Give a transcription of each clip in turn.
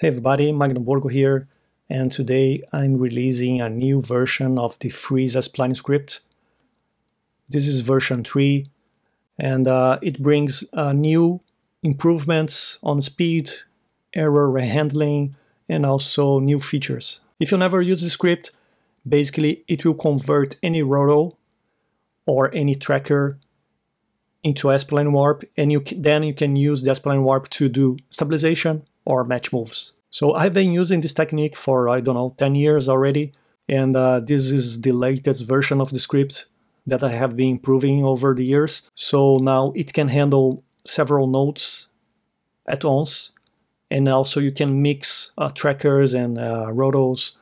Hey everybody, Magno Borgo here, and today I'm releasing a new version of the Freeze Spline script. This is version 3, and uh, it brings uh, new improvements on speed, error handling, and also new features. If you never use the script, basically it will convert any roto or any tracker into S-Spline Warp, and you can, then you can use the S-Spline Warp to do stabilization, or match moves. So I've been using this technique for, I don't know, 10 years already, and uh, this is the latest version of the script that I have been improving over the years. So now it can handle several nodes at once, and also you can mix uh, trackers and uh, rotos,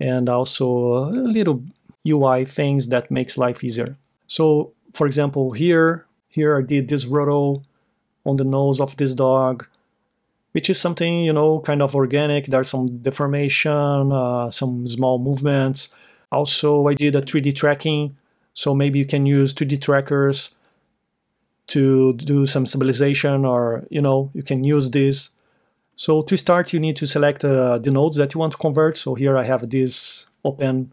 and also a little UI things that makes life easier. So for example, here, here I did this roto on the nose of this dog, which is something, you know, kind of organic. There's some deformation, uh, some small movements. Also, I did a 3D tracking, so maybe you can use 3D trackers to do some stabilization or, you know, you can use this. So to start, you need to select uh, the nodes that you want to convert. So here I have this open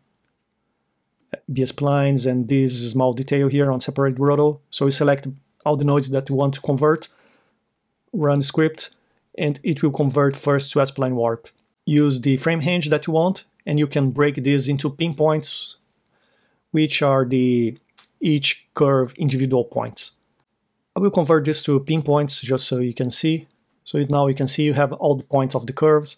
B-splines and this small detail here on separate roto. So you select all the nodes that you want to convert, run script, and it will convert first to S-spline warp. Use the frame range that you want, and you can break this into pinpoints, which are the each curve individual points. I will convert this to pinpoints just so you can see. So now you can see you have all the points of the curves.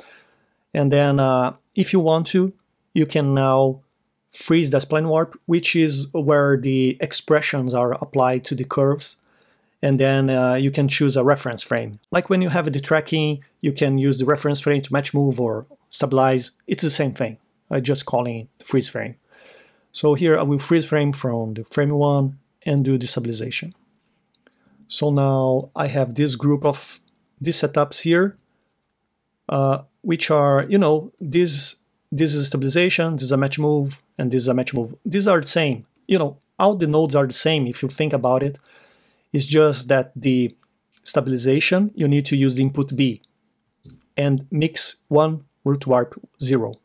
And then uh, if you want to, you can now freeze the spline warp, which is where the expressions are applied to the curves and then uh, you can choose a reference frame. Like when you have the tracking, you can use the reference frame to match move or stabilize. It's the same thing. I'm just calling it freeze frame. So here I will freeze frame from the frame one and do the stabilization. So now I have this group of these setups here, uh, which are, you know, this, this is stabilization, this is a match move, and this is a match move. These are the same. You know, all the nodes are the same if you think about it. It's just that the stabilization, you need to use the input B and mix 1 root warp 0.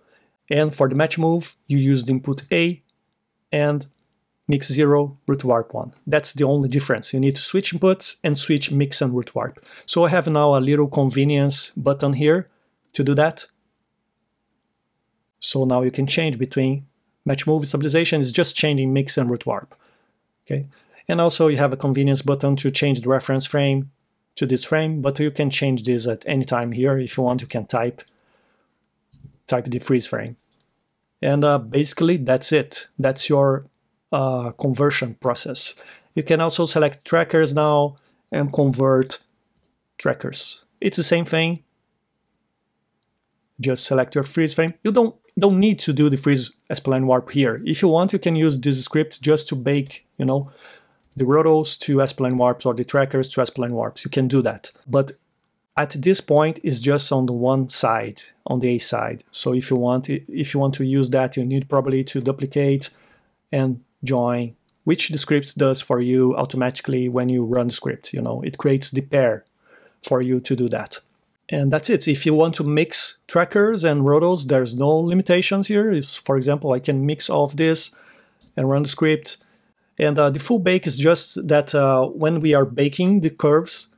And for the match move, you use the input A and mix 0 root warp 1. That's the only difference. You need to switch inputs and switch mix and root warp. So I have now a little convenience button here to do that. So now you can change between match move stabilization is just changing mix and root warp. Okay. And also you have a convenience button to change the reference frame to this frame, but you can change this at any time here. If you want, you can type, type the freeze frame. And uh, basically that's it. That's your uh, conversion process. You can also select trackers now and convert trackers. It's the same thing. Just select your freeze frame. You don't don't need to do the freeze spline warp here. If you want, you can use this script just to bake, you know, the rotos to S-spline warps or the trackers to S-spline warps. You can do that. But at this point, it's just on the one side, on the A side. So if you want, if you want to use that, you need probably to duplicate and join, which the script does for you automatically when you run the script. You know, it creates the pair for you to do that. And that's it. If you want to mix trackers and rotos, there's no limitations here. If, for example, I can mix all of this and run the script and uh, the full bake is just that uh, when we are baking the curves,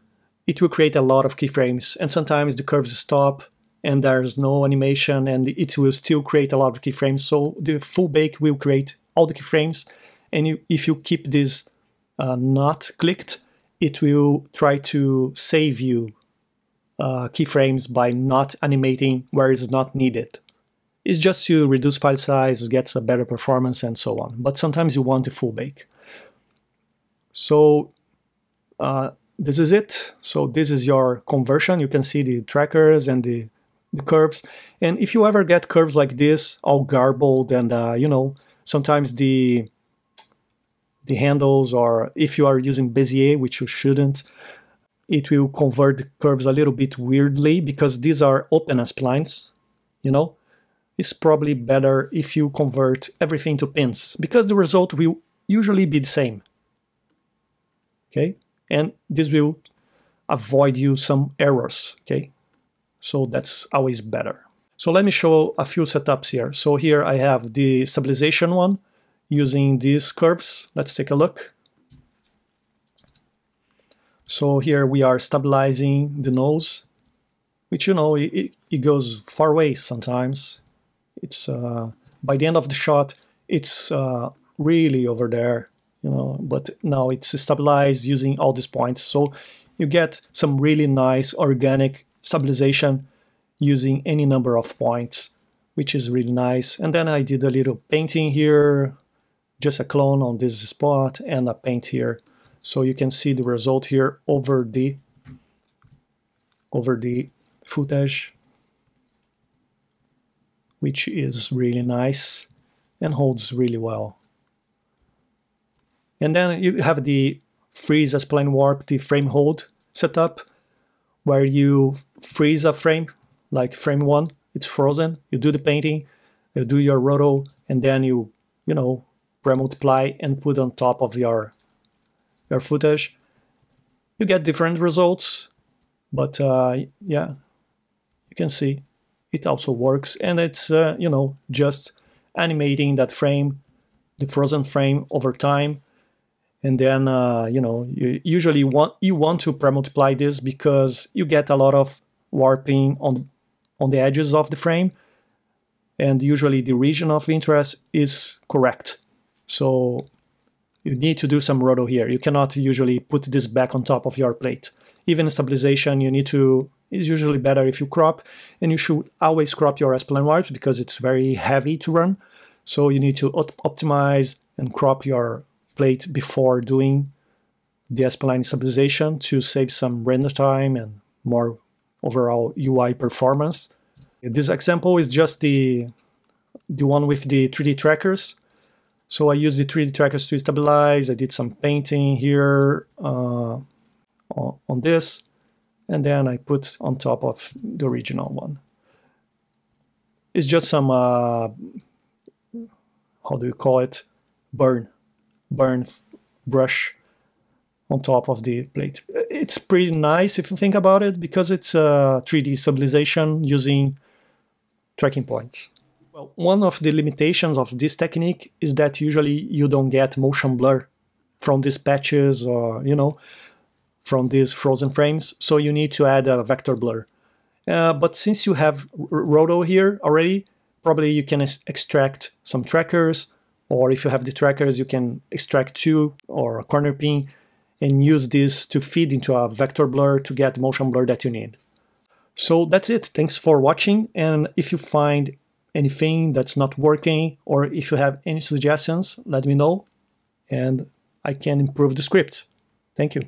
it will create a lot of keyframes. And sometimes the curves stop and there's no animation and it will still create a lot of keyframes. So the full bake will create all the keyframes. And you, if you keep this uh, not clicked, it will try to save you uh, keyframes by not animating where it's not needed. It's just to reduce file size, gets a better performance and so on. But sometimes you want a full bake. So uh, this is it. So this is your conversion. You can see the trackers and the, the curves. And if you ever get curves like this, all garbled and, uh, you know, sometimes the the handles or if you are using Bezier, which you shouldn't, it will convert the curves a little bit weirdly because these are open as splines, you know. It's probably better if you convert everything to pins because the result will usually be the same okay? And this will avoid you some errors, okay? So that's always better. So let me show a few setups here. So here I have the stabilization one using these curves. Let's take a look. So here we are stabilizing the nose, which you know, it, it goes far away sometimes. It's uh, by the end of the shot, it's uh, really over there, you know, but now it's stabilized using all these points. So you get some really nice organic stabilization using any number of points, which is really nice. And then I did a little painting here, just a clone on this spot and a paint here. So you can see the result here over the over the footage, which is really nice and holds really well. And then you have the freeze as spline warp, the frame hold setup, where you freeze a frame, like frame one, it's frozen, you do the painting, you do your roto, and then you, you know, pre-multiply and put on top of your your footage. You get different results, but uh, yeah, you can see it also works, and it's uh, you know just animating that frame, the frozen frame over time, and then uh, you know you usually want you want to pre-multiply this because you get a lot of warping on on the edges of the frame, and usually the region of interest is correct. So you need to do some roto here. You cannot usually put this back on top of your plate. Even stabilization, you need to, is usually better if you crop, and you should always crop your S-spline warps because it's very heavy to run. So you need to op optimize and crop your plate before doing the S-spline stabilization to save some render time and more overall UI performance. This example is just the, the one with the 3D trackers. So I used the 3D trackers to stabilize. I did some painting here uh, on this, and then I put on top of the original one. It's just some, uh, how do you call it, burn, burn brush on top of the plate. It's pretty nice if you think about it, because it's a 3D stabilization using tracking points. Well, one of the limitations of this technique is that usually you don't get motion blur from these patches or, you know, from these frozen frames, so you need to add a vector blur. Uh, but since you have Roto here already, probably you can extract some trackers, or if you have the trackers, you can extract two or a corner pin and use this to feed into a vector blur to get motion blur that you need. So that's it. Thanks for watching. And if you find anything that's not working or if you have any suggestions, let me know and I can improve the script. Thank you.